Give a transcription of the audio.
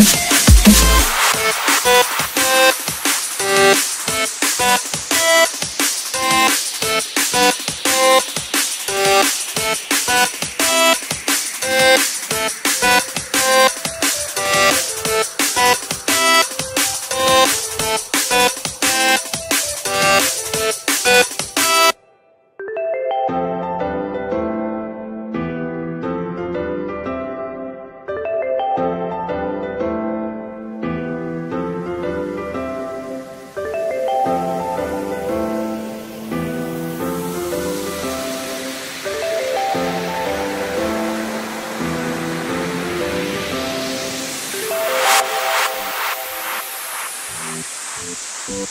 Yeah. you